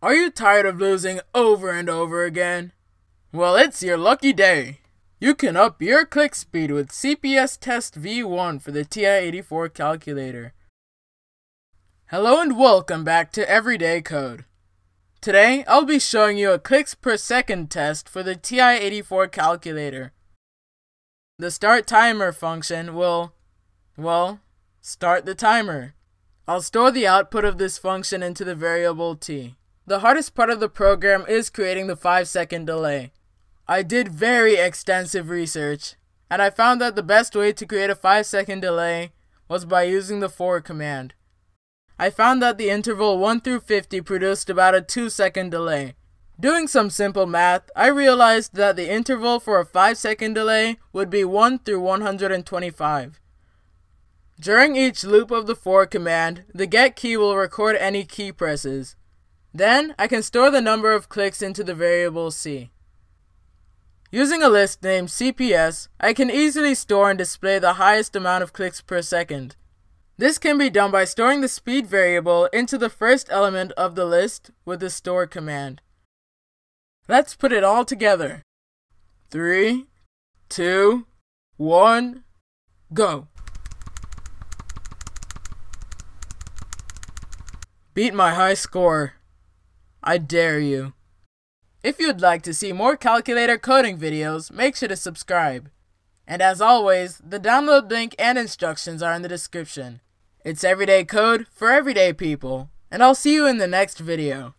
Are you tired of losing over and over again? Well, it's your lucky day. You can up your click speed with CPS Test V1 for the TI-84 calculator. Hello and welcome back to Everyday Code. Today, I'll be showing you a clicks per second test for the TI-84 calculator. The start timer function will, well, start the timer. I'll store the output of this function into the variable t. The hardest part of the program is creating the 5 second delay. I did very extensive research, and I found that the best way to create a 5 second delay was by using the for command. I found that the interval 1 through 50 produced about a 2 second delay. Doing some simple math, I realized that the interval for a 5 second delay would be 1 through 125. During each loop of the for command, the get key will record any key presses. Then, I can store the number of clicks into the variable c. Using a list named CPS, I can easily store and display the highest amount of clicks per second. This can be done by storing the speed variable into the first element of the list with the store command. Let's put it all together. 3, 2, 1, go! Beat my high score. I dare you. If you'd like to see more calculator coding videos, make sure to subscribe. And as always, the download link and instructions are in the description. It's everyday code for everyday people, and I'll see you in the next video.